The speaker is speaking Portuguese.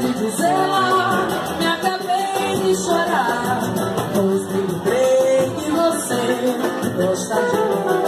dizer me acabei de chorar, pois que você gosta de mim.